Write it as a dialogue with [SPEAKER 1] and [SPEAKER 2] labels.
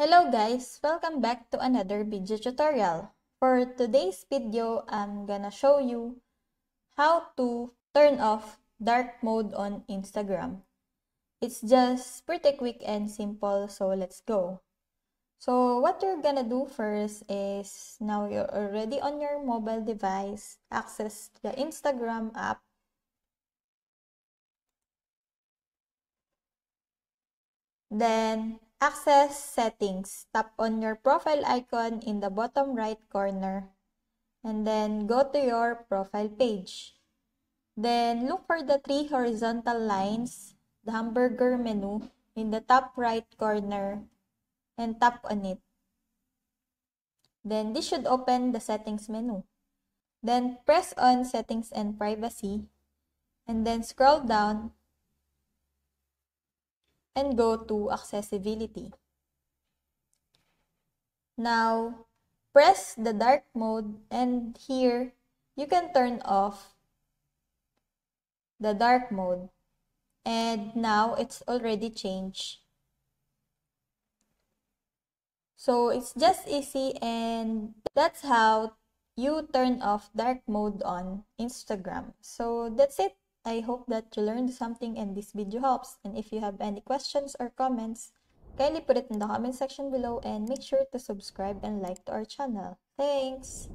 [SPEAKER 1] Hello guys! Welcome back to another video tutorial. For today's video, I'm gonna show you how to turn off dark mode on Instagram. It's just pretty quick and simple, so let's go. So what you're gonna do first is, now you're already on your mobile device, access the Instagram app. Then, access settings. Tap on your profile icon in the bottom right corner. And then, go to your profile page. Then, look for the three horizontal lines, the hamburger menu, in the top right corner and tap on it. Then, this should open the settings menu. Then, press on settings and privacy and then scroll down and go to accessibility. Now, press the dark mode and here you can turn off the dark mode. And now it's already changed. So it's just easy and that's how you turn off dark mode on Instagram. So that's it. I hope that you learned something and this video helps. And if you have any questions or comments, kindly put it in the comment section below and make sure to subscribe and like to our channel. Thanks!